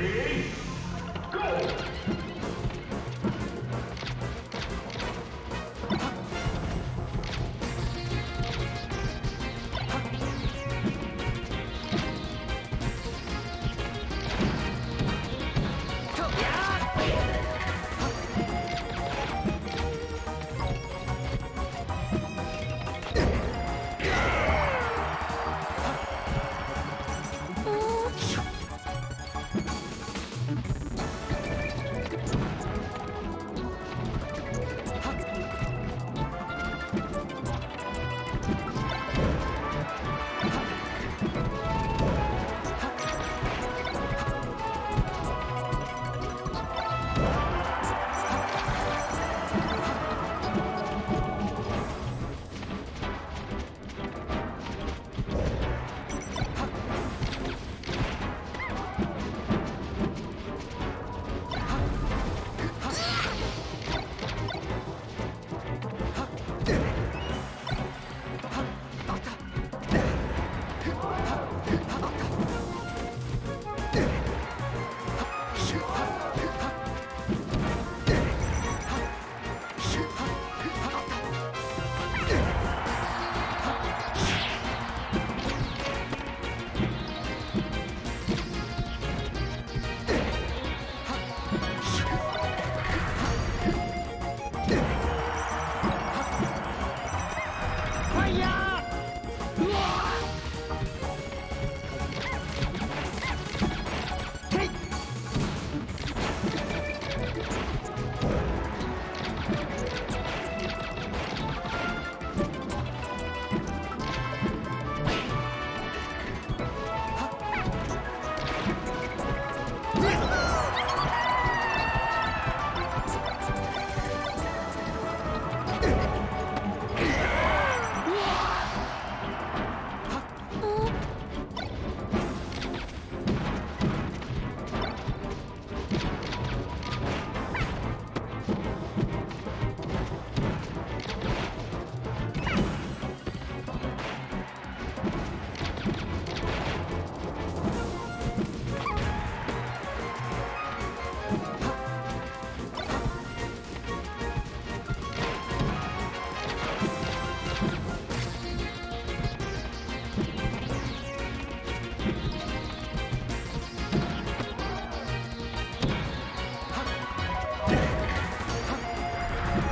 Ready? Go!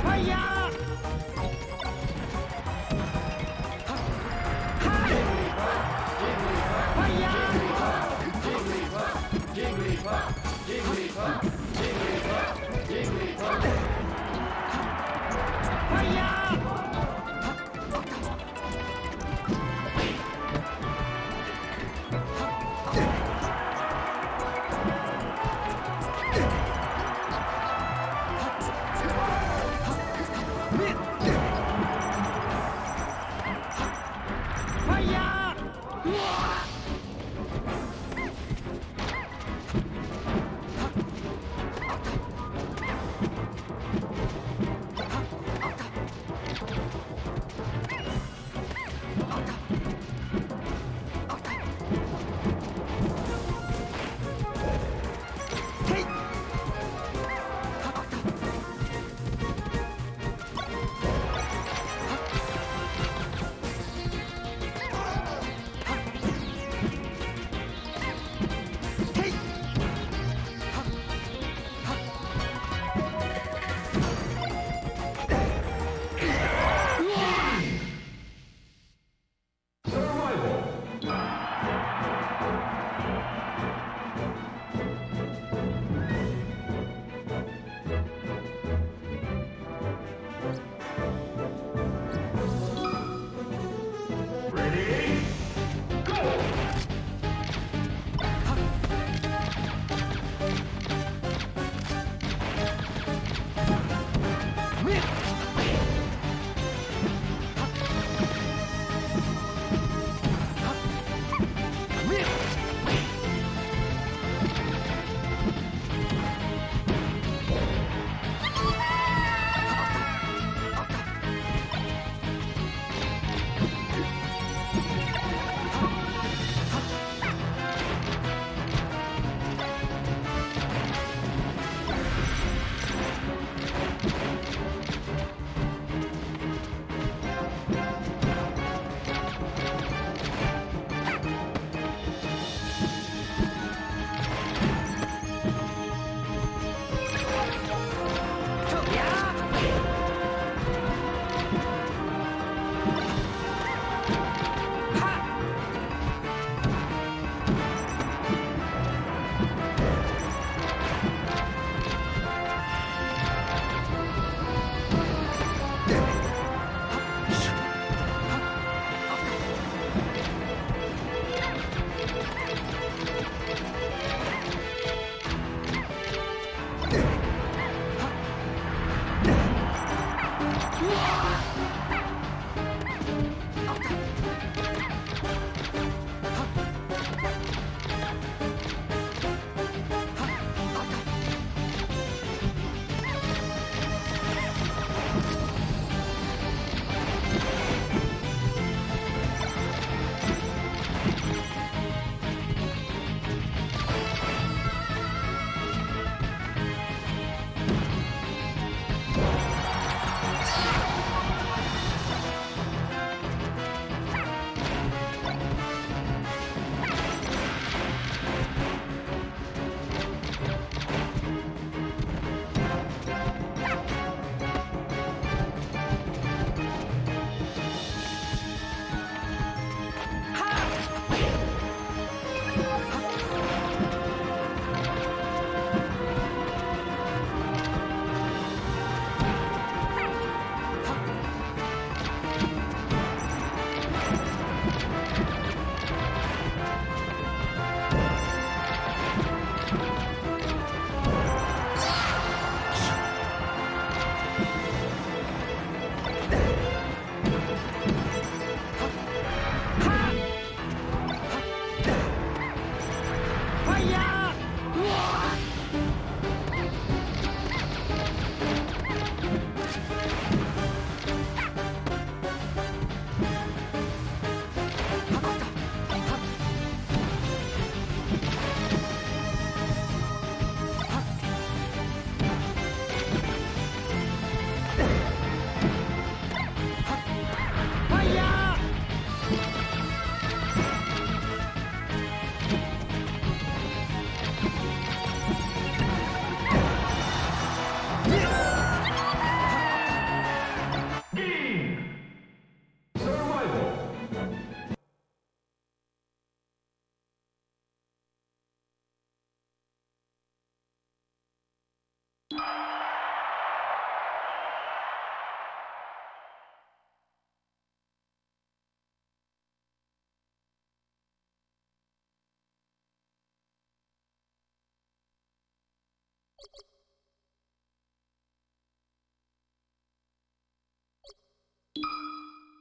哎呀！っ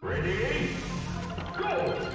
Ready? Go!